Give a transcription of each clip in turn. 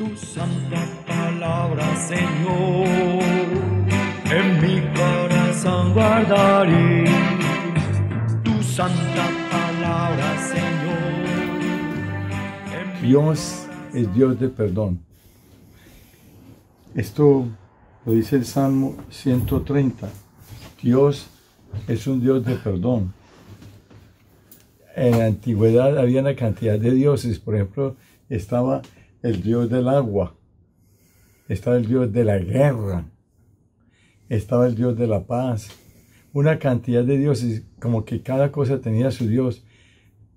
tu santa palabra, Señor, en mi corazón guardaré tu santa palabra, Señor. Dios es Dios de perdón. Esto lo dice el Salmo 130. Dios es un Dios de perdón. En la antigüedad había una cantidad de dioses. Por ejemplo, estaba el Dios del agua, estaba el Dios de la guerra, estaba el Dios de la paz. Una cantidad de dioses, como que cada cosa tenía su Dios.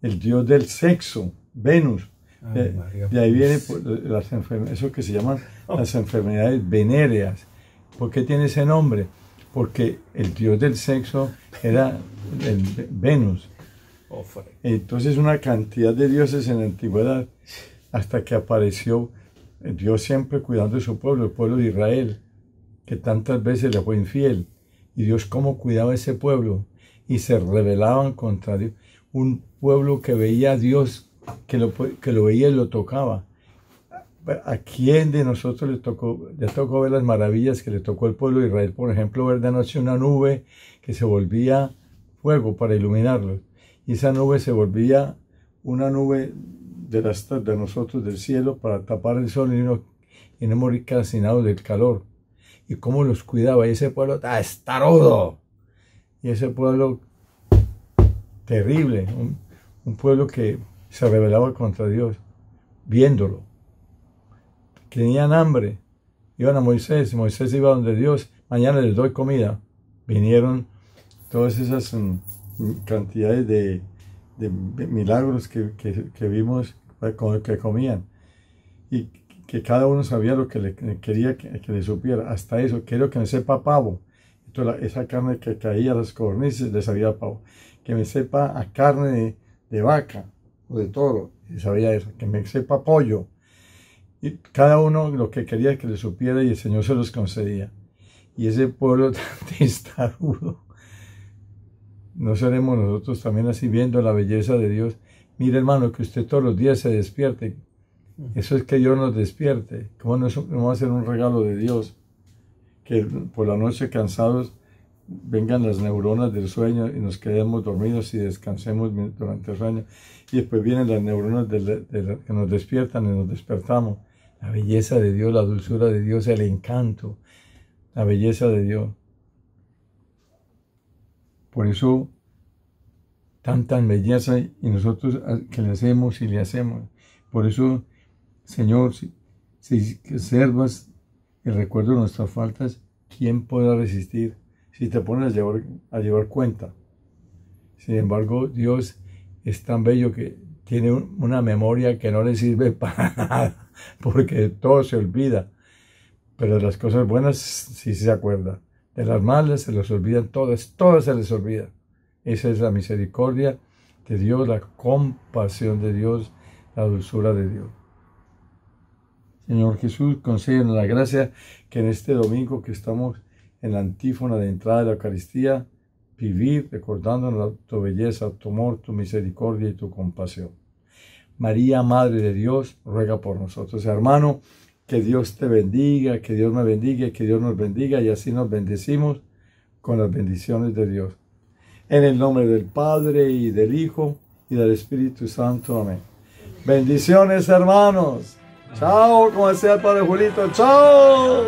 El Dios del sexo, Venus. De, de ahí viene pues, las eso que se llaman las enfermedades venéreas. ¿Por qué tiene ese nombre? Porque el dios del sexo era el Venus. Entonces una cantidad de dioses en la antigüedad hasta que apareció el Dios siempre cuidando de su pueblo, el pueblo de Israel, que tantas veces le fue infiel. Y Dios cómo cuidaba a ese pueblo y se rebelaban contra Dios. Un pueblo que veía a Dios, que lo, que lo veía y lo tocaba. ¿A quién de nosotros le tocó, le tocó ver las maravillas que le tocó al pueblo de Israel? Por ejemplo, ver de noche una nube que se volvía fuego para iluminarlos. Y esa nube se volvía una nube de, nosotros del cielo para tapar el sol y no, y no morir del calor. Y cómo los cuidaba. Y ese pueblo ¡ah, estarudo. Y ese pueblo terrible. Un, pueblo que se rebelaba contra Dios, viéndolo tenían hambre, iban a Moisés, Moisés iba donde Dios, mañana les doy comida. Vinieron todas esas um, cantidades de, milagros que, que, vimos con que comían. Y que cada uno sabía lo que le, quería que, le supiera. Hasta eso, quiero que me sepa pavo. Entonces, esa carne que caía a las cornices le sabía pavo. Que me sepa a carne de, de vaca o de toro, y sabía eso. Que me sepa pollo y cada uno lo que quería que le supiera y el Señor se los concedía. Y ese pueblo tan testarudo, no seremos nosotros también así viendo la belleza de Dios. Mire hermano, que usted todos los días se despierte. Eso es que Dios nos despierte. ¿Cómo no, no va a ser un regalo de Dios? Que por la noche cansados vengan las neuronas del sueño y nos quedemos dormidos y descansemos durante el sueño. Y después vienen las neuronas de la, de la, que nos despiertan y nos despertamos la belleza de Dios, la dulzura de Dios, el encanto, la belleza de Dios. Por eso, tanta belleza y nosotros que le hacemos y le hacemos. Por eso, Señor, si, si observas el recuerdo de nuestras faltas, ¿quién podrá resistir si te pones a llevar, a llevar cuenta? Sin embargo, Dios es tan bello que tiene una memoria que no le sirve para nada, porque todo se olvida. Pero de las cosas buenas sí se acuerda. De las malas se les olvidan todas, todas se les olvida. Esa es la misericordia de Dios, la compasión de Dios, la dulzura de Dios. Señor Jesús, concédenos la gracia que en este domingo que estamos en la antífona de entrada de la Eucaristía, vivir recordándonos tu belleza, tu amor, tu misericordia y tu compasión. María, Madre de Dios, ruega por nosotros. Hermano, que Dios te bendiga, que Dios me bendiga, que Dios nos bendiga y así nos bendecimos con las bendiciones de Dios. En el nombre del Padre y del Hijo y del Espíritu Santo. Amén. Bendiciones, hermanos. Chao, como decía el Padre Julito. Chao.